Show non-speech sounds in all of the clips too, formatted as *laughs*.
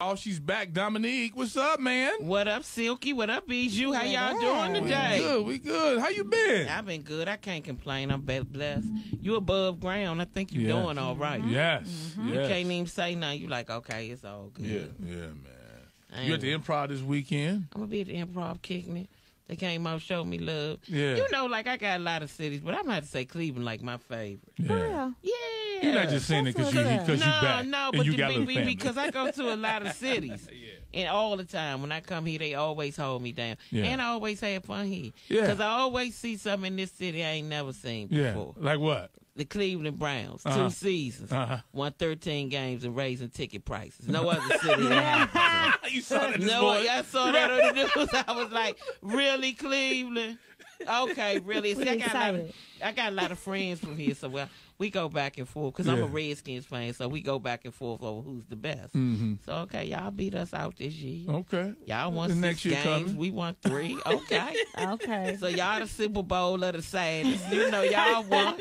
Oh, she's back. Dominique, what's up, man? What up, Silky? What up, Bijou? How y'all doing up? We today? good. We good. How you been? I've been good. I can't complain. I'm be- blessed. You above ground. I think you Yeah. doing all right. Yes. Mm-hmm. You yes. can't even say nothing. You're like, okay, it's all good. Yeah, yeah, man. I You at ain't- the improv this weekend? I'm gonna be at the improv kicking it. They came out, showed me love. Yeah. You know, like I got a lot of cities, but I'm gonna have to say Cleveland like my favorite. Yeah. Yeah. You're not just saying it because you That's because no, you back no, and but you the- got be- be- because I go to a lot of cities, *laughs* and all the time when I come here, they always hold me down, Yeah. and I always have fun here. Yeah. Because I always see something in this city I ain't never seen yeah, before. like what? The Cleveland Browns, Uh-huh. two seasons, Uh-huh. won 13 games and raising ticket prices. No other city *laughs* you saw that No, morning? I saw that on the news. *laughs* I was like, really, Cleveland? Okay, really. See, I got, a lot of. I got a lot of friends from here, so well, we go back and forth because I'm a Yeah. Redskins fan, so we go back and forth over who's the best. Mhm. So okay, y'all beat us out this year. Okay. Y'all won The six next year games. coming. We won three. *laughs* Okay. Okay. so y'all the Super Bowl of the sadness. You know y'all won.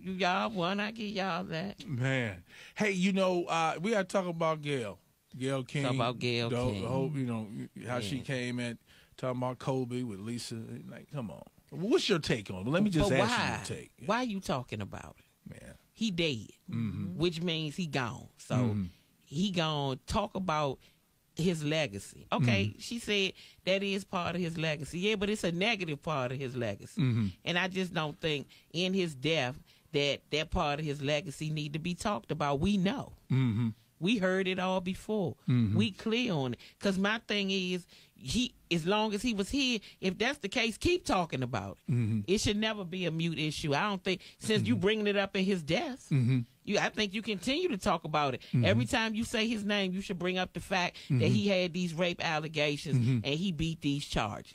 You y'all won. I give y'all that. Man, hey, you know, uh, we got to talk about Gayle. Gayle King. Talk about Gayle the whole- King. the whole- you know how she came in talking about Kobe with Lisa. Like, come on, what's your take on it? Let me just but ask why? you your take. Why you talking about it? man? He dead, Mm-hmm. which means he gone. So Mhm. he gone. Talk about his legacy. Okay, Mm-hmm. she said that is part of his legacy. Yeah, but it's a negative part of his legacy. Mhm. And I just don't think in his death that that part of his legacy need to be talked about. We know. Mm-hmm. We heard it all before. Mhm. We clear on it. Cause my thing is, he as long as he was here, if that's the case, keep talking about it. Mhm. It should never be a mute issue. I don't think since you bringing it up in his death, Mhm. you I think you continue to talk about it. Mm-hmm. Every time you say his name, you should bring up the fact that he had these rape allegations and he beat these charges.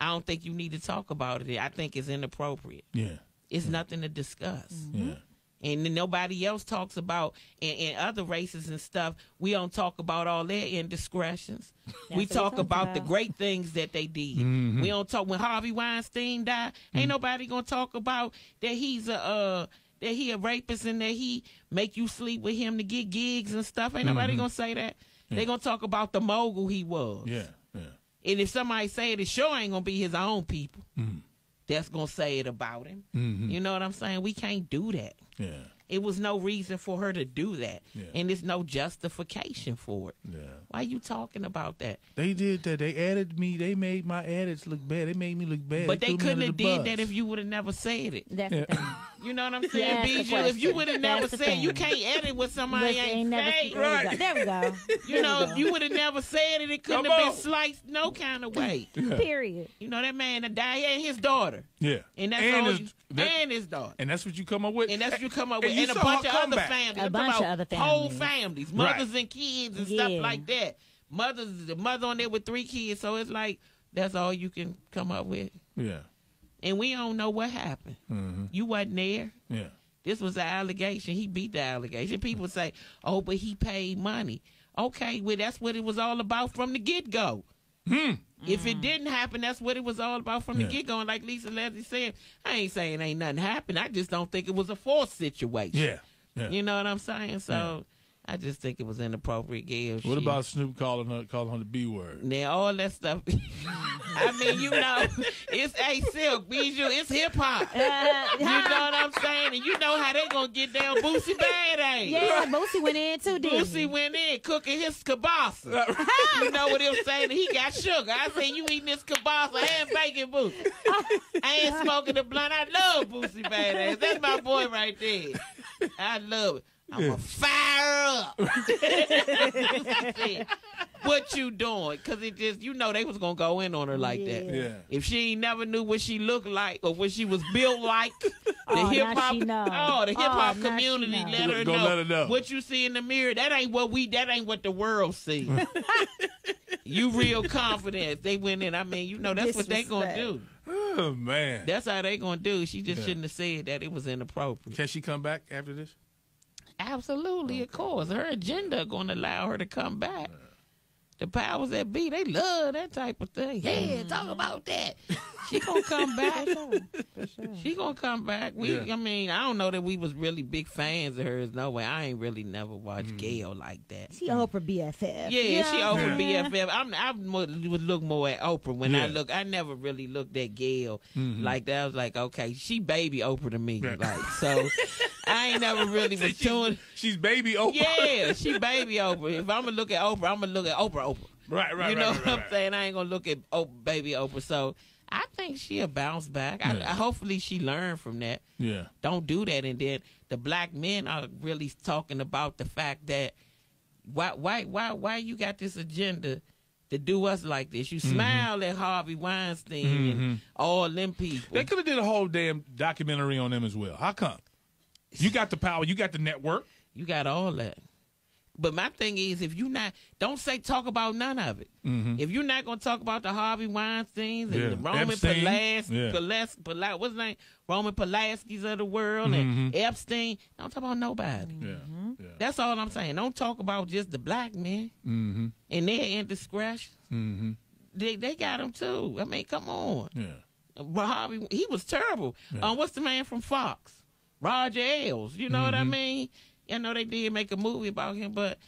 I don't think you need to talk about it. I think it's inappropriate. Yeah. It's nothing to discuss Yeah. And then nobody else talks about in, in other races and stuff. We don't talk about all their indiscretions. we we talk talk about the great things that they did. Mhm. We don't talk when Harvey Weinstein died. Ain't nobody gonna talk about that he's a uh, that he a rapist and that he make you sleep with him to get gigs and stuff. Ain't nobody gonna say that. They gonna talk about the mogul he was. Yeah. Yeah. And if somebody say it, it sure ain't gonna be his own people. Mhm. That's gonna say it about him. Mhm. You know what I'm saying? We can't do that. Yeah. It was no reason for her to do that, Yeah. and there's no justification for it. Yeah. Why you talking about that? They did that. They added me. They made my edits look bad. They made me look bad. but they threw me couldn't have the did bus. that if you would have never said it. That's Yeah. the thing. *laughs* You know what I'm saying, That's the Bijou? If you would have never That's the said, you can't edit what somebody Look, ain't, ain't never, say. there, we go. *laughs* there we go. You know, if you would have never said it, it couldn't Come have on. been sliced no kind of way. *laughs* Period. You know that man that died, he had his daughter, Yeah. and that's and all. his, you, that- and his daughter. and that's what you come up with. And that's what you come up with. You And, a bunch her of other comeback. families. A I'm bunch of about other Whole families. families, Right. mothers and kids and stuff like that. Mothers, the mother on there with three kids. So it's like, that's all you can come up with. Yeah. And we don't know what happened. Mm-hmm. You wasn't there. Yeah. This was an allegation. He beat the allegation. People say, oh, but he paid money. Okay, well, that's what it was all about from the get go. Hmm. If it didn't happen, that's what it was all about from Yeah. the get go. And like Lisa Leslie said, I ain't saying ain't nothing happened. I just don't think it was a forced situation. Yeah. Yeah. You know what I'm saying? So I just think it was inappropriate. Gayle. What She- about Snoop calling her calling her the B word? now all that stuff? *laughs* I mean, you know, it's a silk, Bijou. It's hip hop. *laughs* Uh, You know what I'm *laughs* saying? And you know how they gonna get down Boosie Bad ain't. yeah, Boosie went in too, didn't Boosie he? went in cooking his kielbasa. you know what he was saying? He got sugar. I said, you eating this kielbasa and bacon Boosie. I ain't smoking the blunt. I love Boosie Badazz. That's my boy right there. I love it. I'm going to fire up. *laughs* what you doing? Because it just, you know, they was going to go in on her like that. Yeah. Yeah. If she ain't never knew what she looked like or what she was built like, *laughs* the Oh, hip hop, oh, the Oh, hip hop now she community let her know, let her know. what you see in the mirror. That ain't what we. That ain't what the world see. *laughs* you real confident. They went in. I mean, you know that's what they gonna do. Oh man. That's how they gonna do. She just Yeah. shouldn't have said that. It was inappropriate. Can she come back after this? Absolutely, of course. Her agenda going to allow her to come back. the powers that be, they love that type of thing. Yeah, talk about that. She *laughs* gonna come back. For sure. For sure. She gonna come back. We, Yeah. I mean, I don't know that we was really big fans of hers. No way. I ain't really never watched Gayle like that. She Oprah BFF. Yeah, know she over saying? BFF. I'm, I would look more at Oprah when I look. I never really looked at Gayle Mhm. like that. I was like, okay, she baby Oprah to me. Yeah. Like, *laughs* so I ain't never *laughs* really was doing. She's baby Oprah. Yeah, *laughs* she baby Oprah. If I'm gonna look at Oprah, I'm gonna look at Oprah. Oprah. Right, right, you right, know right, what I'm right. saying? I ain't gonna look at baby Oprah. So I think she'll bounce back. I, Yeah. I, hopefully she learned from that. Yeah. Don't do that. And then the black men are really talking about the fact that why why why why you got this agenda to do us like this? You smile at Harvey Weinstein Mhm. and all them people. They could have did a whole damn documentary on them as well. How come? You got the power. You got the network. You got all that. But my thing is, if you not, don't say talk about none of it. Mhm. If you're not going to talk about the Harvey Weinsteins and Yeah. the Roman Epstein. Polanski, Yeah. Polas, Pola- what's his name, Roman Polanski's of the world, and Mhm. Epstein, don't talk about nobody. Yeah. Yeah. That's all I'm saying. Don't talk about just the black men Mm-hmm. and their indiscretion. Mm-hmm. They they got them too. I mean, come on. Yeah. But Harvey, he was terrible. Yeah. Um, what's the man from Fox? Roger Ailes. You know what I Mhm. mean? I know they did make a movie about him, but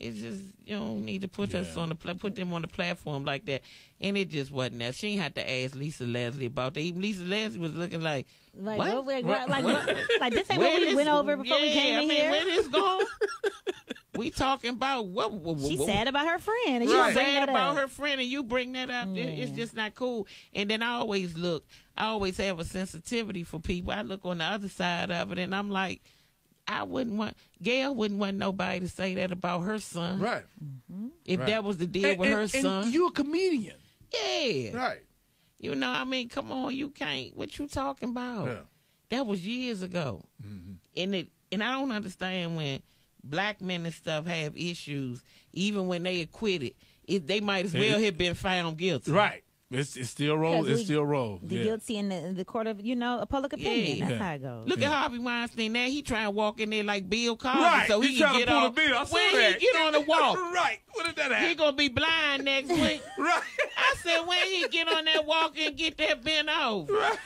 it's just you don't need to put us on the put them on the platform like that. And it just wasn't that. She ain't had to ask Lisa Leslie about that. Even Lisa Leslie was looking like, Like, What? what? Like, What? like, What? what? like this ain't where what we this- went over before we came I in mean, here. Where this going? *laughs* we talking about what? what, She what sad about her friend. And She's Right. sad about up. her friend, and you bring that up. it- It's just not cool. And then I always look. I always have a sensitivity for people. I look on the other side of it, and I'm like, I wouldn't want Gayle wouldn't want nobody to say that about her son. Right. If Right. that was the deal with her son, you're a comedian. yeah. Right. You know, I mean, come on, you can't. What you talking about? Yeah. That was years ago. Mm-hmm. and it and I don't understand when black men and stuff have issues, even when they acquitted, it, they might as well have been found guilty. Right. It's it's still roll. It's we- still roll. The Yeah. guilty in the, the court of, you know, a public opinion. Yeah. That's Yeah. how it goes. Look Yeah. at Harvey Weinstein now. He trying to walk in there like Bill Cosby, Right. so he, He can trying to get pull on. a Bill. I saw when that. he get on the *laughs* walk, right. When did that he gonna be blind next week. *laughs* Right. I said when he get on that walk and get that bent over, Right.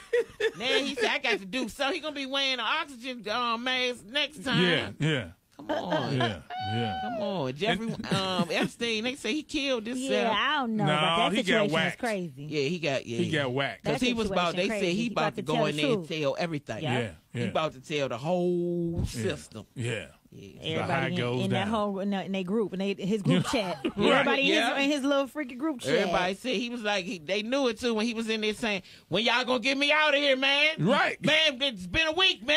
Now he said I got to do so. He gonna be wearing an oxygen um, mask next time. Yeah. Yeah. Come on. Yeah. Yeah. Come on, Jeffrey um, *laughs* Epstein. They say he killed this. Yeah, I don't know. No, but that he got situation is whacked. crazy. Yeah, he got yeah. He got whacked. Because he was about, they situation said he He about about to to go in the there and tell everything. Yeah. Yeah. He about to tell the whole system. Yeah. Yeah. How it Everybody in, goes in that down. whole in, that- in their group, in they, his group *laughs* chat. Everybody Yeah. in, his, in his little freaky group chat. Everybody said he was like he, they knew it too when he was in there saying, "When y'all gonna get me out of here, man? Right. man? *laughs* It's been a week, man."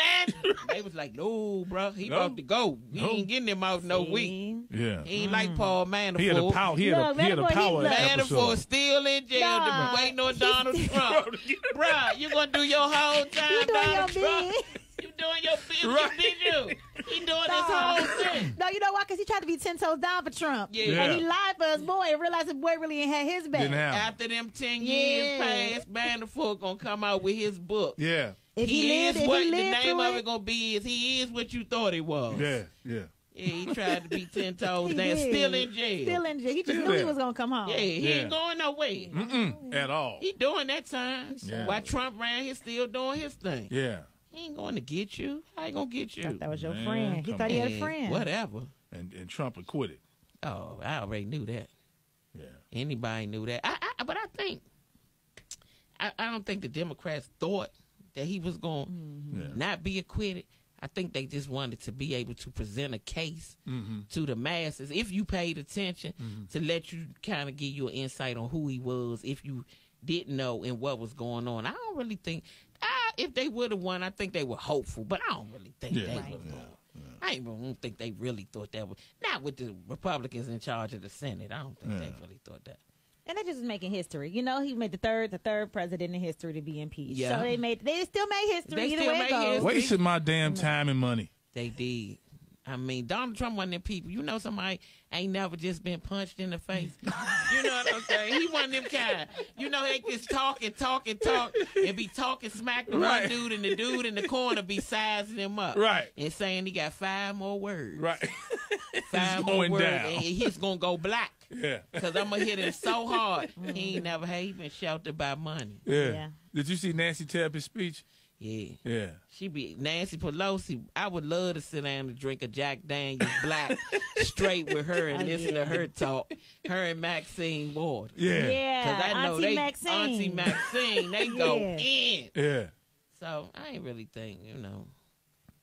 they was like, "No, bro, he No. about to go. He No. ain't getting him out no See? week. Yeah. He ain't like mm. Paul Manafort. He had a power. He had a, he had a Manafort, he power Manafort still in jail, Nah, waiting on Donald *laughs* Trump. Bruh, you gonna do your whole time, You doing your Donald Trump? You doing your business, Right. did you? He doing this whole thing. *laughs* No, you know why? Because he tried to be ten toes down for Trump. Yeah. Yeah. And he lied for his boy and realized his boy really ain't had his back. Didn't have. After them ten Yeah. years passed, Manafort gonna come out with his book. Yeah. If he, he lived, is if what he the name of it, it gonna be is he is what you thought he was. Yeah. Yeah. Yeah, he tried to be *laughs* ten toes He down, did. still in jail. Still in jail. He just Still knew he was gonna come home. yeah, he Yeah. ain't going nowhere. Mm-mm. At all. He doing that time. Yeah. While Trump ran, he's still doing his thing. Yeah. He ain't going to get you. I ain't gonna get you. Thought that was your Man, friend. He come thought he had a friend. Whatever. And and Trump acquitted. Oh, I already knew that. Yeah. Anybody knew that. I, I but I think I, I don't think the Democrats thought that he was going to Mm-hmm. Yeah. not be acquitted. I think they just wanted to be able to present a case Mm-hmm. to the masses. If you paid attention, to let you kind of give you an insight on who he was. If you didn't know and what was going on, I don't really think. If they would have won, I think they were hopeful, but I don't really think Yeah. they Right. was going. I don't think they really thought that was not with the Republicans in charge of the Senate. I don't think they really thought that. And they just making history. You know, he made the third, the third president in history to be impeached. Yeah. So they made, they still made history. They either still way it made goes. history. Wasting my damn time and money. They did. I mean, Donald Trump one of them people. You know, somebody ain't never just been punched in the face. you know what I'm saying? He one of them kind. You know, they just talk and talk and talk and be talking smack to Right. one dude, and the dude in the corner be sizing him up, Right. and saying he got five more words, Right. five *laughs* It's more going words, down. and he's gonna go black. yeah. Cause I'm gonna hit him so hard. He ain't mm-hmm. never had he been sheltered by money. Yeah. Yeah. Did you see Nancy Tepper's speech? Yeah. Yeah. She be Nancy Pelosi. I would love to sit down and drink a Jack Daniels black *laughs* straight with her and listen yeah. to her talk. Her and Maxine Ward. Yeah. Yeah, Cause I know Auntie they Maxine. Auntie Maxine, they go Yeah. in. Yeah. So I ain't really think, you know,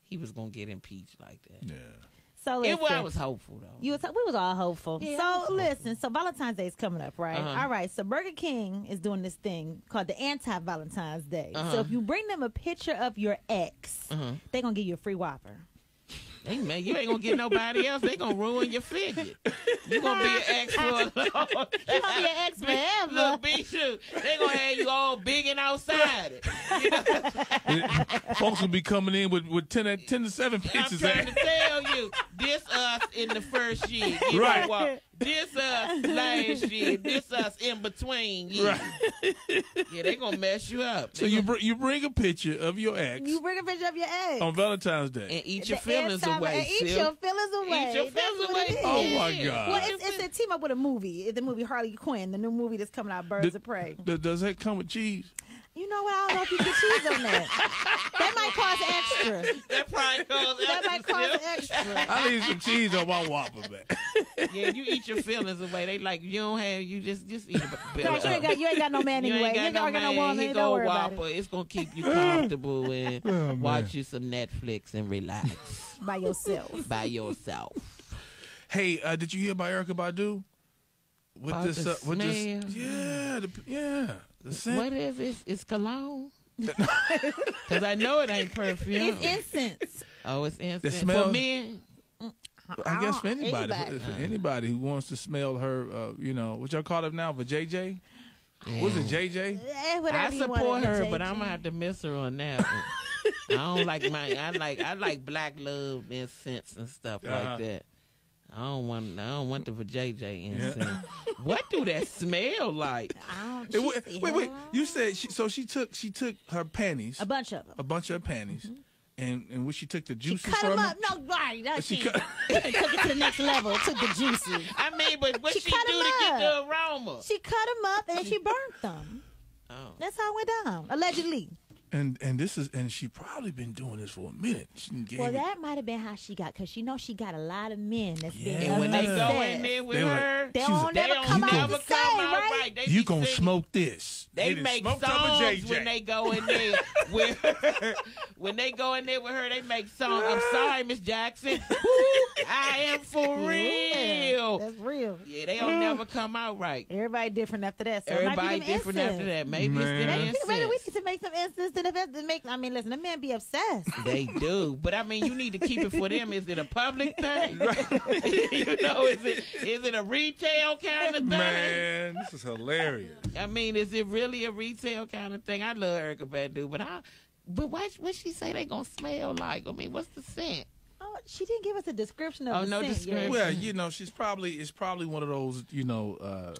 he was gonna get impeached like that. Yeah. So It listen, was, I was hopeful though. You was, we was all hopeful. Yeah, so hopeful. listen, so Valentine's Day is coming up, right? Uh-huh. All right. So Burger King is doing this thing called the anti-Valentine's Day. Uh-huh. So if you bring them a picture of your ex, Uh-huh. they're gonna give you a free Whopper. Hey man, you ain't gonna get nobody else. They gonna ruin your fidget. You gonna be an ex for a long *laughs* You gonna be an ex *laughs* forever. Look, B *laughs* shoot, they gonna have you all big and outside. You *laughs* know, Folks will be coming in with, with 10, 10 to 7 I'm pictures. trying to *laughs* tell you, this us in the first year. You Right. know? This us last year. This us in between years. Right. Yeah, they gonna mess you up. So you, br- you bring a picture of your ex You bring a picture of your ex. on Valentine's Day. and eat The your feelings away. and Eat Sil. your feelings away. Eat your feelings away. Oh, my God. Well, it's, it's a team up with a movie. It's the movie Harley Quinn, the new movie that's coming out, Birds Did- of Prey. Th- Does that come with cheese? You know what? I don't know if you get cheese on that. That might cost extra. That probably goes That might cost extra. I need some cheese on my Whopper, man. *laughs* Yeah, you eat your feelings away. They like you don't have you just just eat a bit. Right, you, ain't got, you ain't got no man You anyway. ain't You got ain't no got, got no man. woman. Here Don't go worry about it. It's gonna keep you comfortable *laughs* and Oh, watch you some Netflix and relax By yourself. by yourself. Hey, uh, did you hear about Erykah Badu? With About this, the uh, with this, smell. yeah, the, yeah, the scent. What is it? It's cologne. *laughs* Cause I know it ain't perfume. It's incense. oh, it's instant smell- for men. I guess for anybody, anybody. For, for anybody who wants to smell her, uh, you know, what y'all call it now, for JJ? Was it JJ? Eh, I whatever you want support her, say, but I'm gonna have to miss her on that. one. *laughs* I don't like my. I like. I like black love incense and stuff Uh-huh. like that. I don't want. I don't want the for JJ incense. what do that smell like? I don't, It wa- she's- wait, wait. You said she, so? She took she took her panties, a bunch of them. a bunch of her panties, mm-hmm. and and when she took the She juices cut from them it, up. No, right. No, she she, cut. *laughs* *laughs* took it to the next level. Took the juices. I mean, but what She she, cut do 'em to get the aroma? She cut them up and she burnt them. Oh. That's how it went down. Allegedly. And and this is and she probably been doing this for a minute. She gave Well, that might have been how she got, because she know she got a lot of men that's Yeah. been And when they go in there with They were like- her, They don't they never come out never to come say, out right? right. They you be gonna singing- smoke this? They done make smoked up a songs when they go in there with her. *laughs* When they go in there with her, they make songs. I'm *laughs* sorry, Miss Jackson. *laughs* I am for Yeah, real. That's real. Yeah, they don't mm. never come out right. Everybody different after that. So it might be Everybody different incense. after that. Maybe Man. it's Maybe, the maybe we need to make some instance to the to make. I mean, listen, the men be obsessed. *laughs* They do, but I mean, you need to keep it for them. Is it a public *laughs* thing? *laughs* you know, is it is it a retail kind of thing? Man, this is hilarious. I mean, is it really a retail kind of thing? I love Erykah Badu, but I, but what what she say they gonna smell like? I mean, what's the scent? She didn't give us a description of Oh, the no scent yet. Well, you know, she's probably it's probably one of those, you know, uh,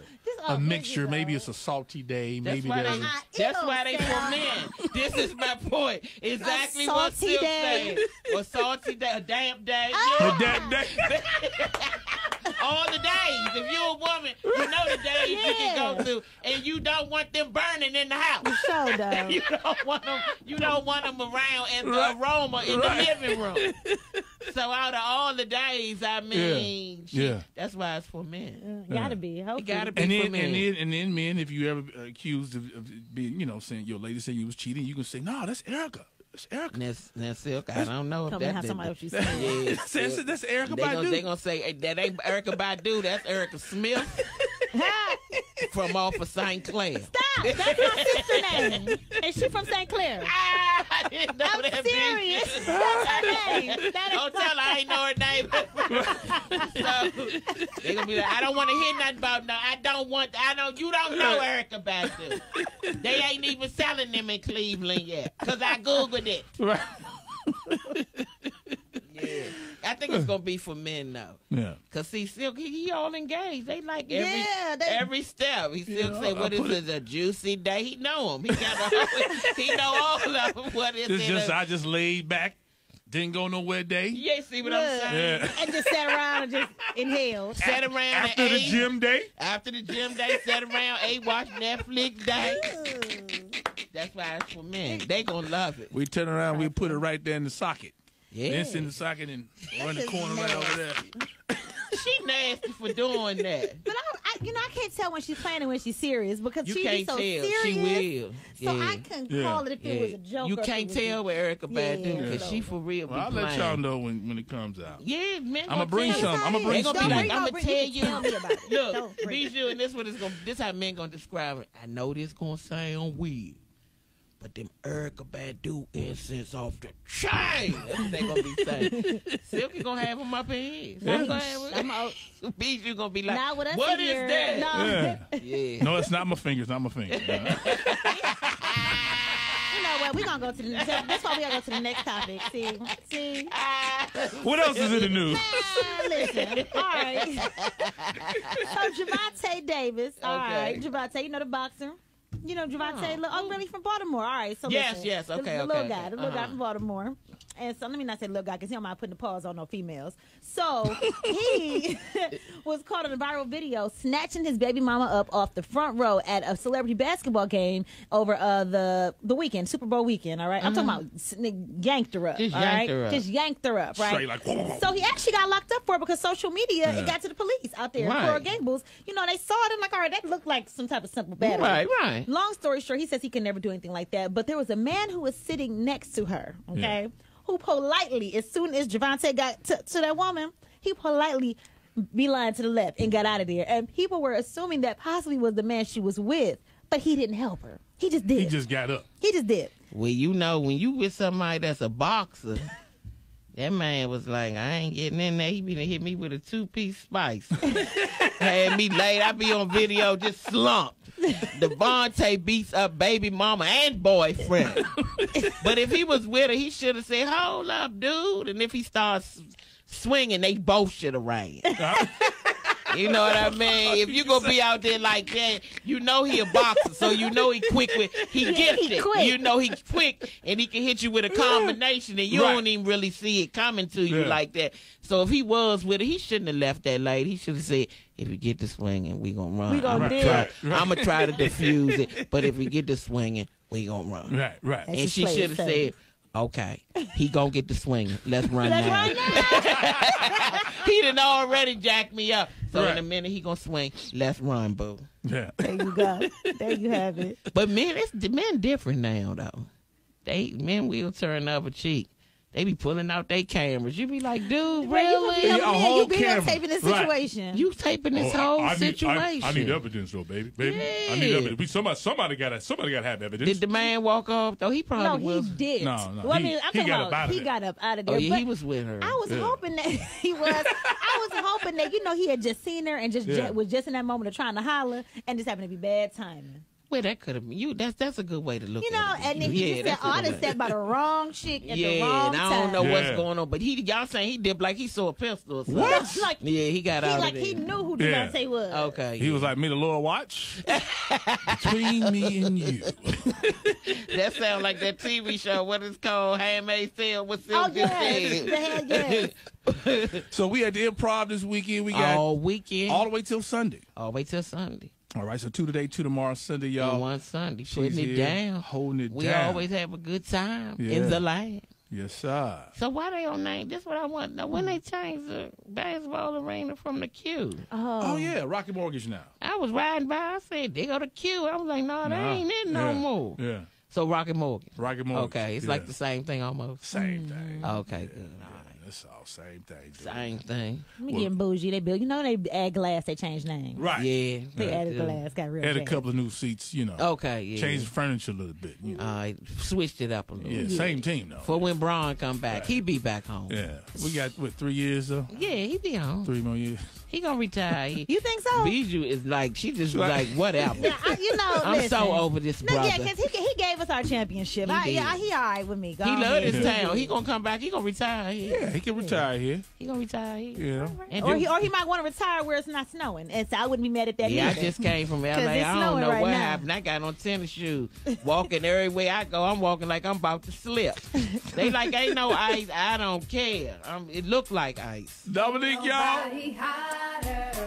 a mixture. Maybe it's a salty day. That's Maybe why they. a, That's why they for men. This is my point. Exactly what salty Silk day. said. A salty day, a damp day. Ah. Yeah. But that day. *laughs* All the days. If you're a woman, you know the days you can go through, and you don't want them burning in the house. Show though. *laughs* You don't want them. You don't want them around and the Right. aroma in Right. the living room. So out of all the days, I mean, she- Yeah. that's why it's for men. Mm, gotta be. Hopefully. It gotta be And for then, men. and then, and then, men, if you ever accused of, of being, you know, saying your lady said you was cheating, you can say, "No, that's Erica. That's Erica. And that's, that's silk. I don't know if Come that. and somebody else you say. *laughs* Yeah, *laughs* That's, that's, that's Erica They gonna, they gonna say "Hey, that ain't Erykah Badu. That's Erica Smith *laughs* from off of St. Clair. Stop! That's my sister name, and she from St. Clair. Ah, I didn't know I'm that. serious. bitch. *laughs* That's her name. That is Don't tell her I ain't know her name. *laughs* *laughs* so they gonna be like, I don't want to hear nothing about no. I don't want. I know you don't know Erykah Badu. They ain't even selling them in Cleveland yet, cause I googled it. Right. Yeah. I think it's gonna be for men though. Yeah. Cause see, Silk, he, he all engaged. They like every Yeah, they- every step. He still Yeah, say, I "What is put it? A juicy day?" He know him. He got a, *laughs* he know all of them. What is It's it? just A- I just laid back, didn't go nowhere day. yeah, see what Look. I'm saying? Yeah. and just sat around and just *laughs* inhaled. Sat around After the ate. gym day. After the gym day, sat around, ate, watched Netflix day. That's why it's for men. They gonna love it. We turn around, we put it right there in the socket. Yeah. Then send the socket and run the corner right over there. *laughs* She nasty for doing that. But I, I, you know, I can't tell when she's playing and when she's serious because You she can't be so tell. serious. She will. So. I can't Yeah. call it if it was a joke. You can't it was tell with Erykah Badu Yeah. because she for real. Well, I'll be let playing. y'all know when, when it comes out. Yeah, man. I'ma bring tell you. some. I'ma They bring gonna some. like, I'ma tell you. Tell me about it. Look, Don't bring it. Bijou, and this what it's gonna. This how men gonna describe it. I know this gonna sound weird, but them Erykah Badu incense off the chain. That's what they gonna be saying. *laughs* Silky gonna have them up in here. So I'm gonna have I'm out. Bijou *laughs* gonna be like, Not with us what in here. that? No. Yeah. Yeah. No, it's not my fingers, not my fingers. *laughs* You know what? We're gonna go to the next. That's why we gotta go to the next topic. See, see. what else is in the news? Ah, listen. All right. So Gervonta Davis. All Okay. right, Gervonta. You know the boxer. You know Gervonta. Oh, oh really? From Baltimore. All right. So Yes, listen, yes, the- okay, The, little okay, guy. The little guy Uh-huh. from Baltimore. And so let me not say little guy because he don't mind putting the pause on no females. So *laughs* he *laughs* was caught in a viral video snatching his baby mama up off the front row at a celebrity basketball game over uh, the the weekend, Super Bowl weekend. All right, I'm talking about s- yanked her up. Mm-hmm. Just all yanked her up. Just yanked her up. Right. Like, whoa, whoa. So he actually got locked up for it because social media Yeah. it got to the police out there Right. in Coral Gables. You know, they saw it and like, all right, that looked like some type of simple battery. Right, right. Long story short, he says he can never do anything like that. But there was a man who was sitting next to her, okay, Yeah. Who politely, as soon as Gervonta got to, to that woman, he politely beeline to the left and got out of there. And people were assuming that possibly was the man she was with, but he didn't help her. He just did. He just got up. he just did. Well, you know, when you with somebody that's a boxer, *laughs* that man was like, I ain't getting in there. He been hit me with a two piece spice. *laughs* Had me laid. I be on video just slumped. Devontae beats up baby mama and boyfriend. *laughs* but if he was with her, he should have said, Hold up, dude. And if he starts swinging, they both should have ran. *laughs* You know what I *laughs* mean? If you gonna be out there like that, you know he a boxer, so you know he quick with *laughs* he gifted. quick. You know he quick and he can hit you with a combination and you Right. don't even really see it coming to you Yeah. like that. So if he was with it, he shouldn't have left that lady. He should have said, if you get to swinging, we gonna run. We gonna I'm do try, it." *laughs* I'm gonna try to defuse it, but if we get to swinging, we gonna run. Right, right. That's And she just play it should have said, okay, he gonna get the swing. Let's run Let's now. run now. *laughs* he done already jacked me up. So in a minute he gonna swing. Let's run, boo. Yeah. there you go. There you have it. But men, it's the men different now though. They men will turn up a cheek. They be pulling out their cameras. You be like, dude, Right, you really? gonna be Yeah, a man, whole you be camera. taping this Right. situation. You taping this Oh, whole I, I need, situation. I, I need evidence, though, baby. Baby, I need Yeah. evidence. We, somebody, somebody got to, somebody got to have evidence. Did the man walk off though? He no, probably he was. did. No, no, Well, I he- mean, I'm he talking got about up out of he there. got up out of Oh there. yeah, but he was with her. I was Yeah. hoping that *laughs* he was. I was hoping that you know he had just seen her and just Yeah. was just in that moment of trying to holler and just happened to be bad timing. Well, that could have been you. That's that's a good way to look. At it. You know, at it. and then yeah, he just said, that's a "Oh, I good just way. sat by the wrong chick at yeah, the wrong and I don't know what's Yeah. going on, but he y'all saying he did like he saw a pistol or something. What? Like- yeah, he got He out like of he there. knew who Yeah. Devontae was. Okay, He was like, "May the Lord watch *laughs* between me and you." *laughs* that sounds like that TV show. What is called Handmaid's Tale? What's "Oh it? yes, the hell yes." *laughs* so we at the Improv this weekend. We got all, weekend, all the way till Sunday. all the way till Sunday. All right, so two today, two tomorrow, Sunday, y'all. one Sunday, She's putting it here, down. holding it we down. always have a good time Yeah. in the land. Yes, sir. So why they on name? This what I want to know. When they changed the basketball arena from the Q, Oh, Oh yeah, Rocket Mortgage now. I was riding by. I said they go to i was like, no, they ain't it no yeah. more. Yeah, So Rocket Morgan. Rocket Mortgage. Okay, it's yeah. like the same thing almost. same thing. Okay, good. All right. It's all same thing. dude. Same thing. Let me getting bougie. They build. You know they add glass. They change names. Right. Yeah. They yeah, added glass. Got real. Add a couple of new seats. You know. Okay, yeah. Change the furniture a little bit. You know. All right, switched it up a little. yeah, same team though. For when Bron come back, Right. he be back home. yeah, we got what three years though. Yeah, he be home. Three more years. He gonna retire. He, You think so? Bijou is like she just like whatever. Yeah, I, you know, I'm listen. so over this No, brother. yeah, because he, he gave us our championship. He I, did. yeah, he all right with me. Go he love ahead. this town. He gonna come back. He gonna retire here. Yeah, he can retire here. He gonna retire here. Yeah. And Or he, or he might want to retire where it's not snowing. And so I wouldn't be mad at that yeah, I just came from LA. it's I don't snowing know right what now. happened. I got on tennis shoes, walking *laughs* everywhere I go. I'm walking like I'm about to slip. they like ain't no *laughs* ice. I don't care. Um, it looked like ice. Dominique, y'all matter.